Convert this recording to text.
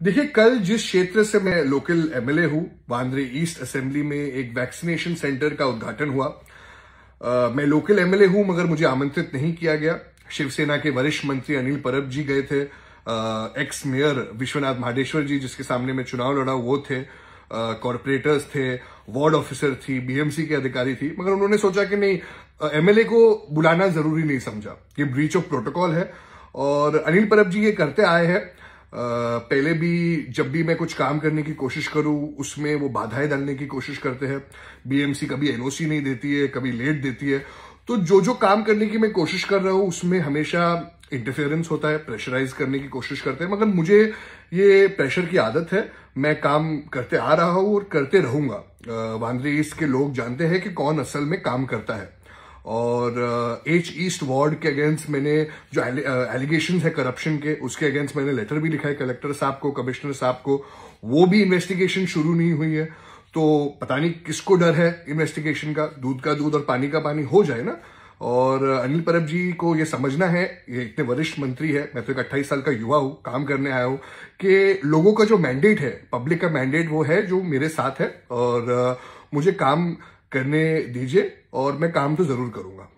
देखिए कल जिस क्षेत्र से मैं लोकल एमएलए हूँ बांद्रे ईस्ट असेंबली में एक वैक्सीनेशन सेंटर का उद्घाटन हुआ। आ, मैं लोकल एमएलए हूँ मगर मुझे आमंत्रित नहीं किया गया। शिवसेना के वरिष्ठ मंत्री अनिल परब जी गए थे। आ, एक्स मेयर विश्वनाथ महाडेश्वर जी जिसके सामने मैं चुनाव लड़ा वो थे। कॉरपोरेटर्स थे वार्ड ऑफिसर थी बीएमसी के अधिकारी थी। मगर उन्होंने सोचा कि नहीं एमएलए को बुलाना ज़रूरी नहीं समझा। ये ब्रीच ऑफ़ प्रोटोकॉल है। और अनिल परब जी ये करते आए हैं। पहले भी जब भी मैं कुछ काम करने की कोशिश करूँ, उसमें वो बाधाएँ डालने की कोशिश करते हैं। बीएमसी कभी एनओसी नहीं देती है, कभी लेट देती है। तो जो जो काम करने की मैं कोशिश कर रहा हूँ, उसमें हमेशा इंटरफेरेंस होता है प्रेशराइज करने की कोशिश करते हैं। मगर मुझे ये प्रेशर की आदत है। मैं काम करते आ रहा हूँ और करते रहूँगा। वांद्रे ईस्ट के लोग जानते हैं कि कौन असल में काम करता है। और एच ईस्ट वार्ड के अगेंस्ट मैंने जो एलिगेशन uh, है करप्शन के उसके अगेंस्ट मैंने लेटर भी लिखा है कलेक्टर साहब को कमिश्नर साहब को। वो भी इन्वेस्टिगेशन शुरू नहीं हुई है। तो पता नहीं किसको डर है इन्वेस्टिगेशन का दूध का दूध और पानी का पानी हो जाए ना। और अनिल परब जी को ये समझना है ये इतने वरिष्ठ मंत्री है मैं तो एक अट्ठाईस साल का युवा हूँ काम करने आया हूँ कि लोगों का जो मैंडेट है पब्लिक का मैंडेट वो है जो मेरे साथ है। और uh, मुझे काम करने दीजिए और मैं काम तो ज़रूर करूँगा।